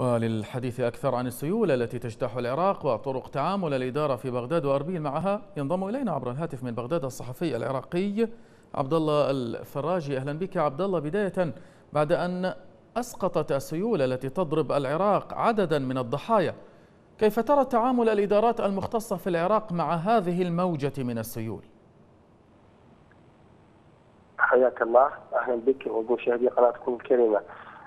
وللحديث أكثر عن السيولة التي تجتاح العراق وطرق تعامل الإدارة في بغداد وأربيل معها ينضم إلينا عبر الهاتف من بغداد الصحفي العراقي عبد الله الفراجي. أهلا بك عبد الله بداية بعد أن أسقطت السيولة التي تضرب العراق عددا من الضحايا كيف ترى تعامل الإدارات المختصة في العراق مع هذه الموجة من السيول؟ حياك الله. أهلا بك ومشاهدي قناتكم الكريمة.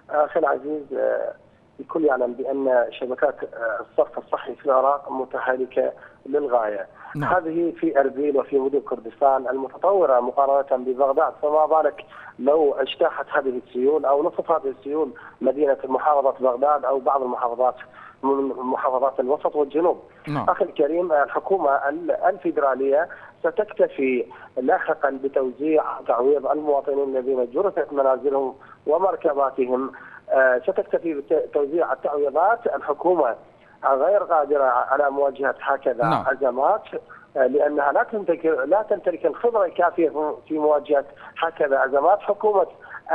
أخي العزيز آه، الكل يعلم بأن شبكات آه، الصرف الصحي في العراق متهالكة للغاية. نعم. هذه في أربيل وفي مدن كردستان المتطورة مقارنة ببغداد فما بالك لو اجتاحت هذه السيول أو نصف هذه السيول مدينة محافظة بغداد أو بعض المحافظات من محافظات الوسط والجنوب. نعم. أخي الكريم الحكومة الفيدرالية ستكتفي لاحقا بتوزيع تعويض المواطنين الذين جرفت منازلهم ومركباتهم ستكتفي بتوزيع التعويضات. الحكومة غير قادرة على مواجهة هكذا نعم. ازمات آه، لأنها لا تمتلك لا تمتلك الخبرة الكافية في مواجهة هكذا ازمات حكومة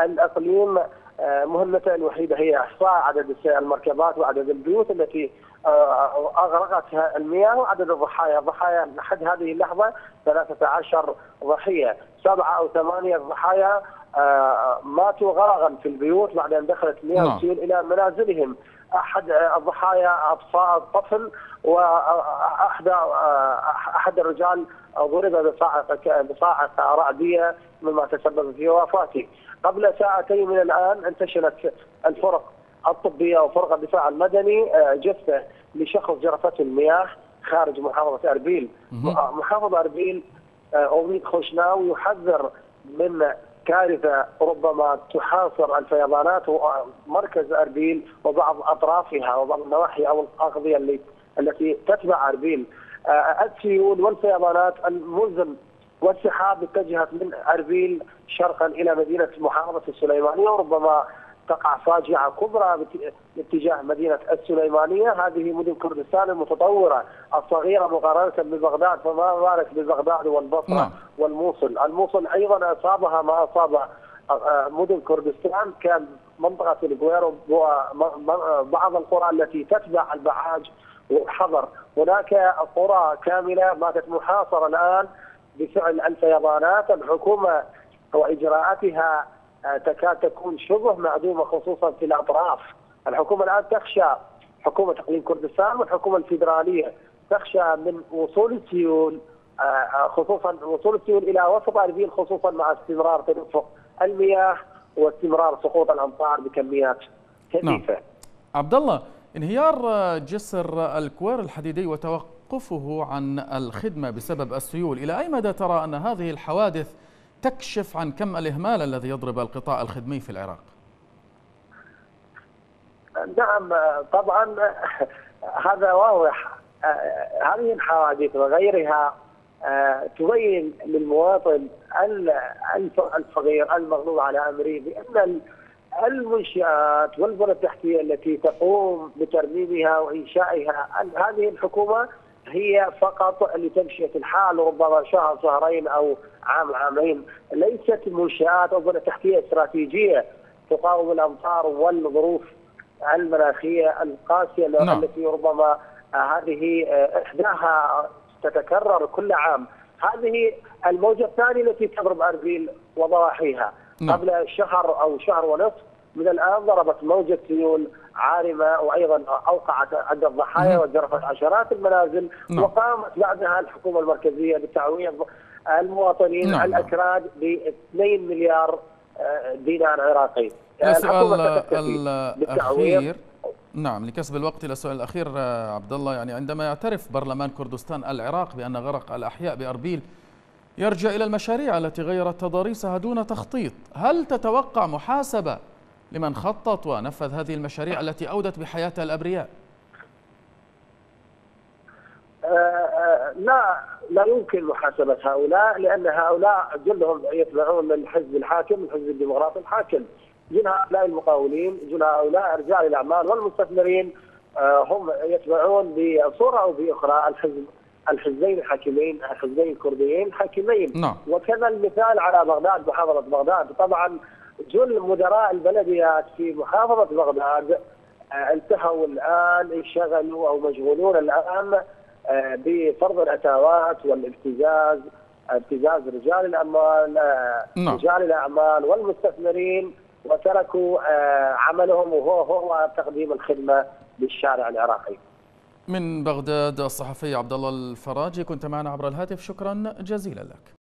الإقليم آه، مهمته الوحيدة هي إحصاء عدد المركبات وعدد البيوت التي أغرقتها المياه وعدد الضحايا، الضحايا لحد هذه اللحظة 13 ضحية، سبعة أو ثمانية ضحايا آه، ماتوا غرقا في البيوت بعد ان دخلت مياه نعم. السيول إلى منازلهم أحد الضحايا أطفال طفل واحد أحد الرجال ضرب بصاعقه بصاعقه رعدية مما تسبب في وفاته. قبل ساعتين من الآن انتشرت الفرق الطبية وفرق الدفاع المدني آه، جثة لشخص جرفته المياه خارج محافظة أربيل. محافظة أربيل أوميد خوشناوي يحذر من كارثة ربما تحاصر الفيضانات مركز أربيل وبعض أطرافها وبعض النواحي أو الاغذيه اللي التي تتبع أربيل. آه، السيول والفيضانات الملزم والسحاب اتجهت من أربيل شرقا إلى مدينة محافظة السليمانية وربما تقع فاجعة كبرى باتجاه مدينة السليمانية، هذه مدن كردستان المتطورة الصغيرة مقارنة ببغداد فما بالك ببغداد والبصرة نعم. والموصل، الموصل أيضا أصابها ما أصاب آه، مدن كردستان. كان منطقة الجوير وبعض القرى التي تتبع البعاج والحضر، هناك قرى كاملة باتت محاصرة الآن بفعل الفيضانات، الحكومة وإجراءاتها آه، تكاد تكون شبه معدومة خصوصا في الأطراف. الحكومة الآن تخشى حكومة اقليم كردستان والحكومة الفيدرالية تخشى من وصول السيول آه، آه، خصوصا وصول السيول إلى وسط اربيل خصوصا مع استمرار تدفق المياه واستمرار سقوط الأمطار بكميات كثيفه. نعم. عبد الله انهيار جسر الكوير الحديدي وتوقفه عن الخدمة بسبب السيول، إلى أي مدى ترى أن هذه الحوادث تكشف عن كم الإهمال الذي يضرب القطاع الخدمي في العراق؟ نعم طبعا هذا واضح. هذه الحوادث وغيرها تبين للمواطن الصغير المغلوب على أمره بأن المنشآت والبنى التحتية التي تقوم بترميمها وإنشائها هذه الحكومة هي فقط لتمشية الحال ربما شهر شهرين أو عام عامين ليست منشآت أو بنى تحتية استراتيجية تقاوم الأمطار والظروف المناخية القاسية نعم. التي ربما هذه إحداها تتكرر كل عام هذه الموجة الثانية التي تضرب اربيل وضواحيها نعم. قبل شهر أو شهر ونصف من الآن ضربت موجة سيول عارمة وأيضا اوقعت عده ضحايا وجرفت عشرات المنازل نعم. وقامت بعدها الحكومة المركزية بتعويض المواطنين نعم. الأكراد ب 2 مليار آه، دينار عراقي. السؤال الأخير نعم لكسب الوقت إلى السؤال الأخير آه، عبد الله يعني عندما يعترف برلمان كردستان العراق بأن غرق الأحياء بأربيل يرجع إلى المشاريع التي غيرت تضاريسها دون تخطيط، هل تتوقع محاسبة لمن خطط ونفذ هذه المشاريع التي أودت بحياة الأبرياء. آه، آه، لا لا يمكن محاسبة هؤلاء لأن هؤلاء جلهم يتبعون الحزب الحاكم الحزب الديمقراطي الحاكم. جل هؤلاء المقاولين جل هؤلاء رجال الأعمال والمستثمرين آه، هم يتبعون بصورة أو بأخرى الحزب الحزبين الحاكمين الحزبين الكرديين حاكمين نعم. وكذا المثال على بغداد محافظة بغداد. طبعا جل مدراء البلديات في محافظة بغداد انتهوا الآن انشغلوا أو مشغولون الان بفرض الأتاوات والابتزاز ابتزاز رجال الاموال نعم. رجال الأعمال والمستثمرين وتركوا عملهم وهو هو تقديم الخدمة للشارع العراقي. من بغداد الصحفي عبد الله الفراجي كنت معنا عبر الهاتف شكرا جزيلا لك.